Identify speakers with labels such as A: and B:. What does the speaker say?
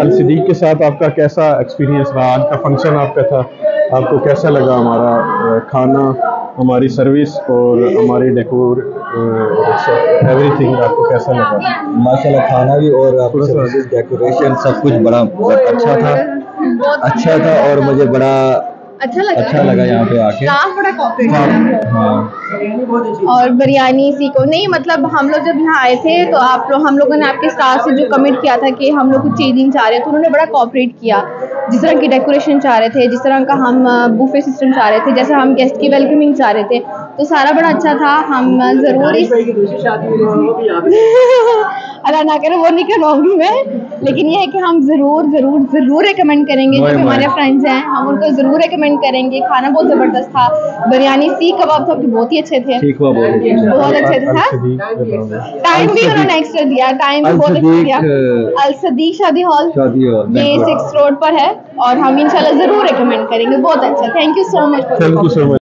A: अल सदीक के साथ आपका कैसा एक्सपीरियंस रहा? आज का फ़ंक्शन आपका था। आपको कैसा लगा हमारा खाना हमारी सर्विस और हमारी डेकोर एवरीथिंग आपको कैसा लगा?
B: माशाल्लाह खाना भी और आपकी डेकोरेशन सब कुछ बड़ा बहुत अच्छा था। अच्छा था और मुझे बड़ा
C: अच्छा लगा।
B: अच्छा लगा यहाँ पे आके।
C: स्टाफ बड़ा कॉपरेटिव
B: हाँ
C: और बिरयानी सीखो। नहीं मतलब हम लोग जब यहाँ आए थे तो आप लोग हम लोगों ने आपके स्टाफ से जो कमिट किया था कि हम लोग कुछ चेंजिंग चाह रहे थे तो उन्होंने बड़ा कॉपरेट किया। जिस तरह की डेकोरेशन चाह रहे थे जिस तरह का हम बुफे सिस्टम चाह रहे थे जैसे हम गेस्ट की वेलकमिंग चाह रहे थे तो सारा बड़ा अच्छा था। हम ज़रूर इस अल्लाह ना करे वो नहीं करवाऊँगी मैं लेकिन ये है कि हम ज़रूर ज़रूर ज़रूर रिकमेंड करेंगे जो हमारे फ्रेंड्स हैं हम उनको ज़रूर रिकमेंड करेंगे। खाना बहुत ज़बरदस्त था। बिरयानी सीख कबाब तो बहुत ही अच्छे थे।
B: बहुत
C: अच्छे थे।
A: अल
C: हाँ? टाइम भी उन्होंने एक्स्ट्रा दिया टाइम भी बहुत
B: अच्छा
C: दिया।
B: अ,
C: अल सदीक शादी हॉल ये सिक्स रोड पर है और हम इंशाल्लाह ज़रूर रिकमेंड करेंगे। बहुत अच्छा thank you so much
A: thank you so much